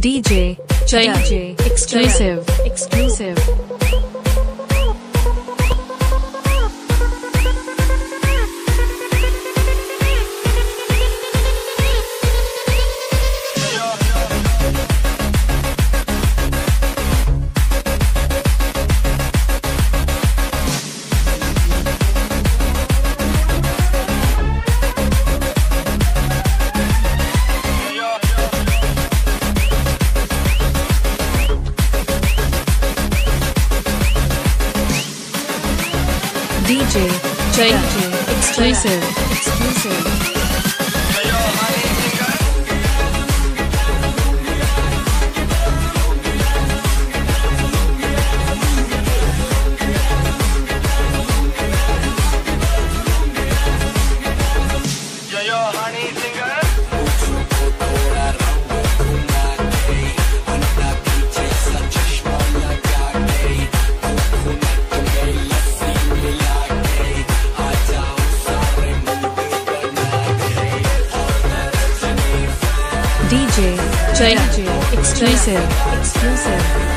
DJ. DJ exclusive. Exclusive DJ. DJ exclusive. Exclusive DJ. DJ exclusive. Exclusive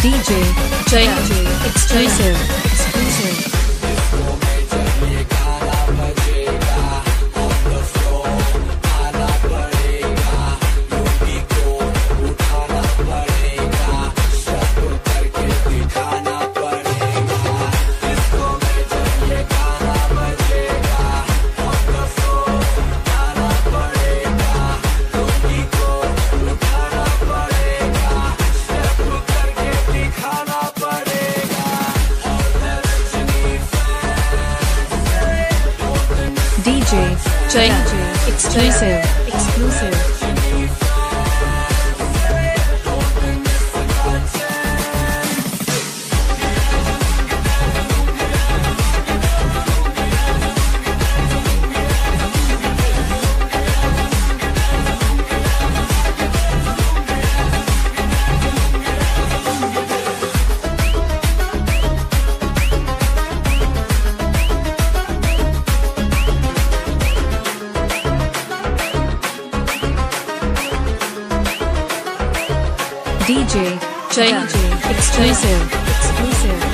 DJ Jay. DJ exclusive. Exclusive DJ Jay. Exclusive. Exclusive DJ Jay. DJ exclusive. Exclusive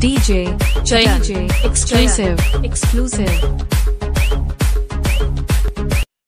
DJ Jay. Exclusive exclusive